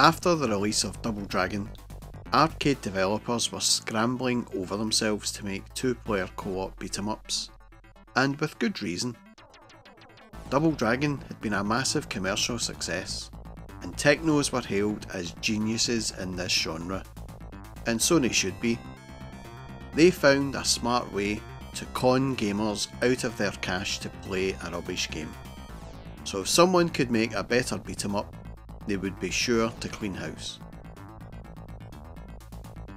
After the release of Double Dragon, arcade developers were scrambling over themselves to make two player co op beat em ups, and with good reason. Double Dragon had been a massive commercial success, and Technos were hailed as geniuses in this genre, and so they should be. They found a smart way to con gamers out of their cash to play a rubbish game. So if someone could make a better beat 'em up, they would be sure to clean house.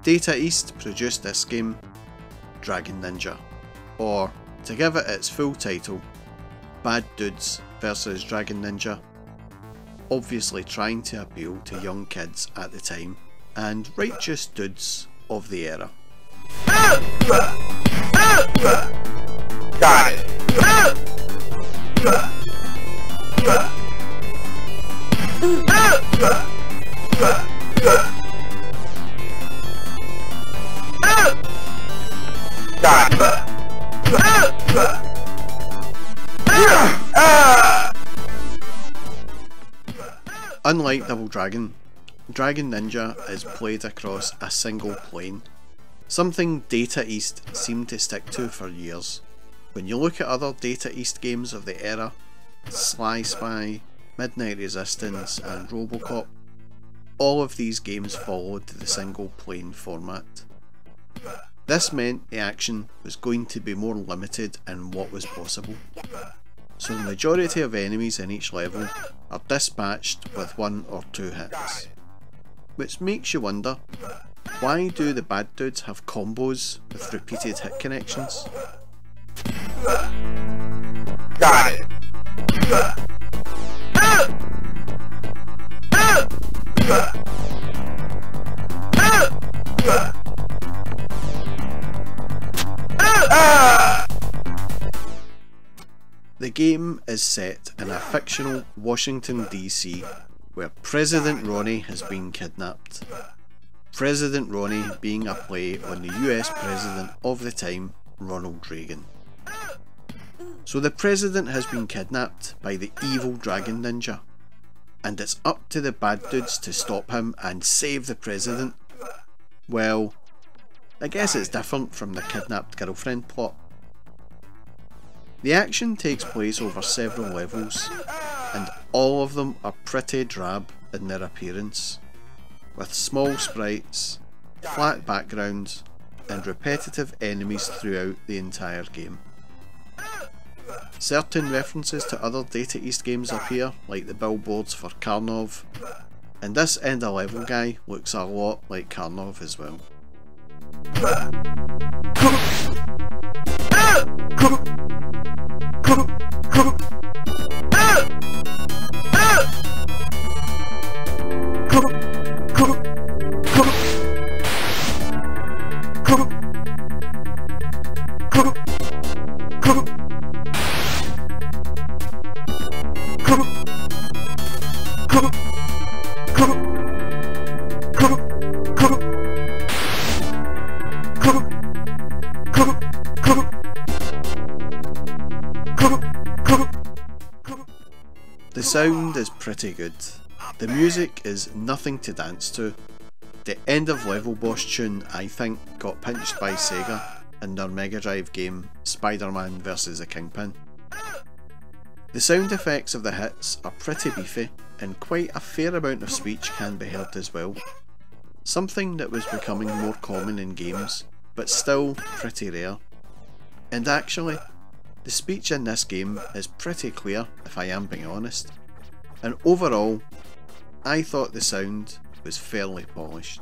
Data East produced this game, Dragon Ninja, or to give it its full title, Bad Dudes vs Dragon Ninja, obviously trying to appeal to young kids at the time and righteous dudes of the era. Got it. Unlike Double Dragon, Dragon Ninja is played across a single plane, something Data East seemed to stick to for years. When you look at other Data East games of the era, Sly Spy, Midnight Resistance and Robocop, all of these games followed the single plane format. This meant the action was going to be more limited in what was possible. So the majority of enemies in each level are dispatched with one or two hits. Which makes you wonder, why do the bad dudes have combos with repeated hit connections? Got it. Game is set in a fictional Washington DC where President Ronnie has been kidnapped. President Ronnie being a play on the US President of the time, Ronald Reagan. So the President has been kidnapped by the evil Dragon Ninja, and it's up to the bad dudes to stop him and save the President. Well, I guess it's different from the kidnapped girlfriend plot. The action takes place over several levels, and all of them are pretty drab in their appearance, with small sprites, flat backgrounds, and repetitive enemies throughout the entire game. Certain references to other Data East games appear, like the billboards for Karnov, and this ender level guy looks a lot like Karnov as well. くるくく sound is pretty good. The music is nothing to dance to. The end of level boss tune, I think, got pinched by Sega in their Mega Drive game Spider-Man vs. the Kingpin. The sound effects of the hits are pretty beefy, and quite a fair amount of speech can be heard as well. Something that was becoming more common in games, but still pretty rare. And actually, the speech in this game is pretty clear, if I am being honest, and overall, I thought the sound was fairly polished.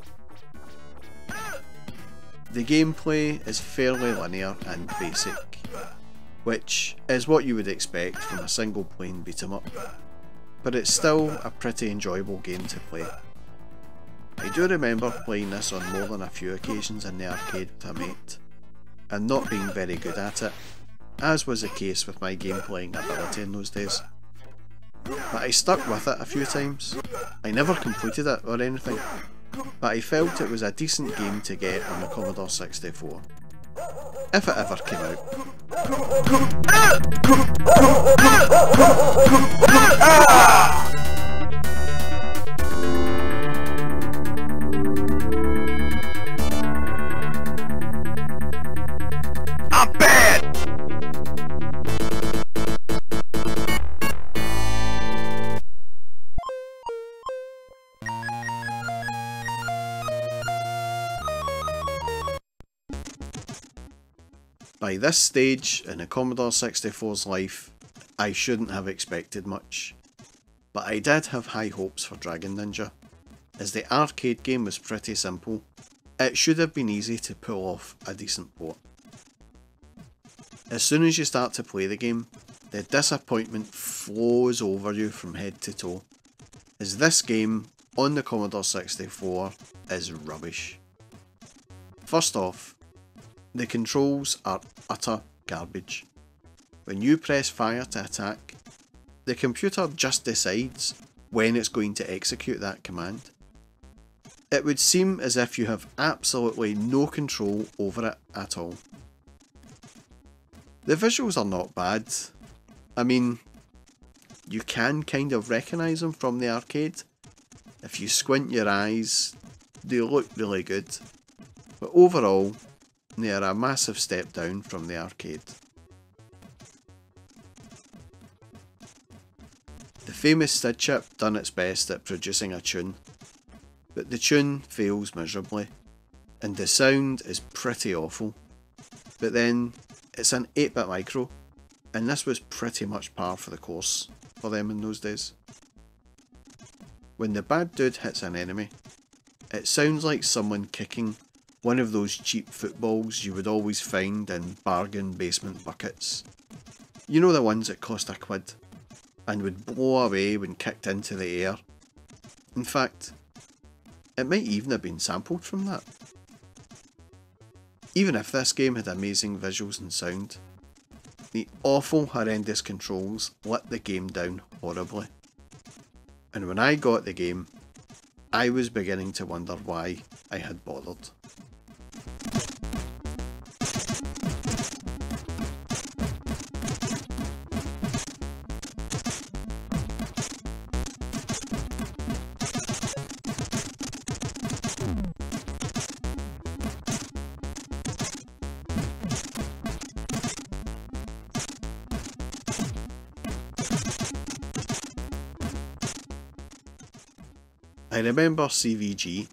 The gameplay is fairly linear and basic, which is what you would expect from a single plane beat 'em up, but it's still a pretty enjoyable game to play. I do remember playing this on more than a few occasions in the arcade with a mate, and not being very good at it, as was the case with my game playing ability in those days. But I stuck with it a few times. I never completed it or anything, but I felt it was a decent game to get on the Commodore 64. If it ever came out. Ah! By this stage in the Commodore 64's life, I shouldn't have expected much. But I did have high hopes for Dragon Ninja. As the arcade game was pretty simple, it should have been easy to pull off a decent port. As soon as you start to play the game, the disappointment flows over you from head to toe, as this game on the Commodore 64 is rubbish. First off, the controls are utter garbage. When you press fire to attack, the computer just decides when it's going to execute that command. It would seem as if you have absolutely no control over it at all. The visuals are not bad. I mean, you can kind of recognise them from the arcade. If you squint your eyes, they look really good. But overall, they are a massive step down from the arcade. The famous SID chip done its best at producing a tune, but the tune fails miserably, and the sound is pretty awful. But then it's an 8 bit micro, and this was pretty much par for the course for them in those days. When the bad dude hits an enemy, it sounds like someone kicking one of those cheap footballs you would always find in bargain basement buckets. You know the ones that cost a quid and would blow away when kicked into the air. In fact, it might even have been sampled from that. Even if this game had amazing visuals and sound, the awful horrendous controls let the game down horribly. And when I got the game, I was beginning to wonder why I had bothered. I remember CVG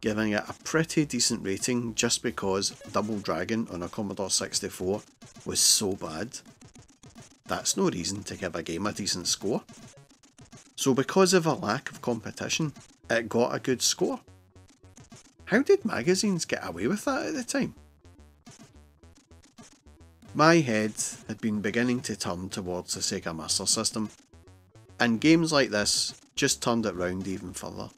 giving it a pretty decent rating just because Double Dragon on a Commodore 64 was so bad. That's no reason to give a game a decent score. So because of a lack of competition, it got a good score. How did magazines get away with that at the time? My head had been beginning to turn towards the Sega Master System, and games like this just turned it round even further.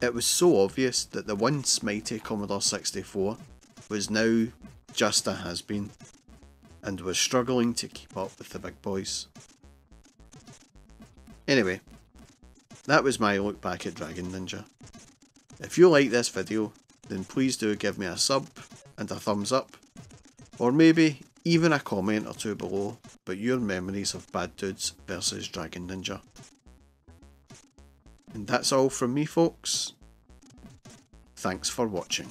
It was so obvious that the once mighty Commodore 64 was now just a has-been, and was struggling to keep up with the big boys. Anyway, that was my look back at Dragon Ninja. If you like this video, then please do give me a sub and a thumbs up, or maybe even a comment or two below about your memories of Bad Dudes versus Dragon Ninja. And that's all from me folks. Thanks for watching.